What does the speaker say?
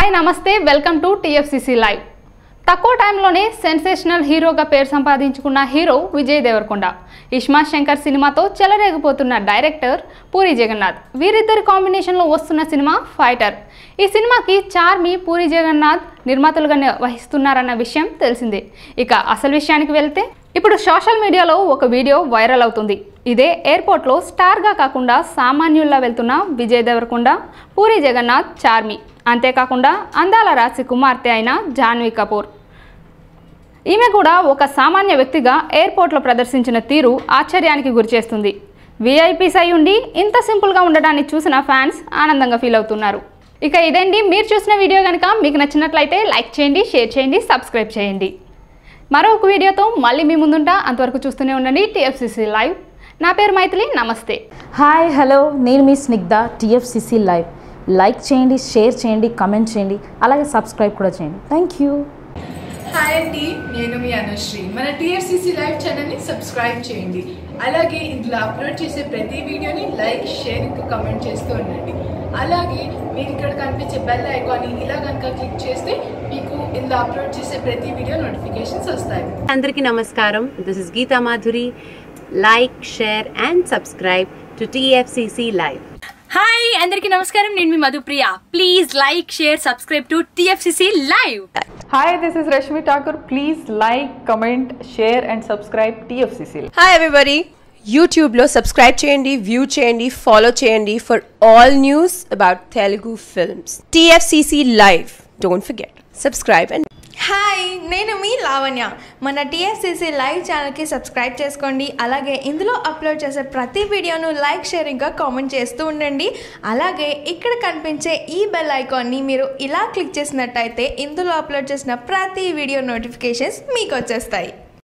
Hi నమస్తే welcome to TFCC live. తక్కువ టైంలోనే సెన్సేషనల్ హీరోగా పేరు సంపాదించుకున్న హీరో విజయ్ దేవరకొండ. ఇష్మా శంకర్ సినిమాతో చెలరేగిపోతున్న డైరెక్టర్ పూరి జగన్నాథ్. వీరిద్దరి కాంబినేషన్లో వస్తున్న సినిమా ఫైటర్. ఈ సినిమాకి చార్మి పూరి జగన్నాథ్ నిర్మాతలుగా ని- వహిస్తున్నారన్న విషయం తెలిసిందే. ఇక అసలు విషయానికి వెళ్తే ఇప్పుడు సోషల్ మీడియాలో ఒక వీడియో వైరల్ అవుతుంది. ఇదే ఎయిర్పోర్ట్లో స్టార్గా కాకుండా సామాన్యుల్లా వెళ్తున్న విజయ్ దేవరకొండ పూరి జగన్నాథ్ చార్మి. అంతేకాకుండా అందాల రాశి కుమార్తె అయిన జాన్వీ కపూర్. ఈమె కూడా ఒక సామాన్య వ్యక్తిగా ఎయిర్పోర్ట్లో ప్రదర్శించిన తీరు ఆశ్చర్యానికి గురిచేస్తుంది వీఐపీస్ అయి ఉండి ఇంత సింపుల్గా ఉండడాన్ని చూసిన ఫ్యాన్స్ ఆనందంగా ఫీల్ అవుతున్నారు. ఇక ఇదండి మీరు చూసిన వీడియో కనుక మీకు నచ్చినట్లయితే లైక్ చేయండి షేర్ చేయండి సబ్స్క్రైబ్ చేయండి. మరొక వీడియోతో మళ్ళీ మీ ముందుంటా. అంతవరకు చూస్తూనే ఉండండి టీఎఫ్సిసి లైవ్ నా పేరు మైథిలి. నమస్తే. హాయ్ హలో నేను మీ స్నిగ్ధ టీఎఫ్సిసి లైవ్ లైక్ చేయండి షేర్ చేయండి కమెంట్ చేయండి అలాగే సబ్స్క్రైబ్ కూడా చేయండి. థ్యాంక్ యూ హాయ్ అండి నేను మీ అనుశ్రీ. మన టీఎఫ్సిసి లైవ్ ఛానల్ని సబ్స్క్రైబ్ చేయండి. అలాగే ఇందులో అప్లోడ్ చేసే ప్రతి వీడియోని లైక్ షేర్ ఇంకా కమెంట్ చేస్తూ ఉండండి. అలాగే మీరు ఇక్కడ కనిపించే బెల్ ఐకాన్ని ఇలా కనుక క్లిక్ చేస్తే మీకు ఇందులో అప్లోడ్ చేసే ప్రతి వీడియో నోటిఫికేషన్స్ వస్తాయి. అందరికీ నమస్కారం. This is Geetha Madhuri like share and subscribe to TFCC live అందరికీ నమస్కారం. నేను మీ Madhupriya. Please like share subscribe to TFCC live Hi, this is Rashmi Thakur. Please like, comment, share, and subscribe TFCC. Hi everybody యూట్యూబ్లో subscribe చేయండి view చేయండి follow చేయండి for all news about Telugu films TFCC live don't forget subscribe and hi నేను మీ లావణ్య. మన TSCC live ఛానల్కి subscribe చేసుకోండి. అలాగే ఇందులో అప్లోడ్ చేసే ప్రతి వీడియోను లైక్ షేరింగ్గా కామెంట్ చేస్తూ ఉండండి. అలాగే ఇక్కడ కనిపించే ఈ బెల్ ఐకాన్ని మీరు ఇలా క్లిక్ చేసినట్టయితే ఇందులో అప్లోడ్ చేసిన ప్రతి వీడియో నోటిఫికేషన్స్ మీకు వచ్చేస్తాయి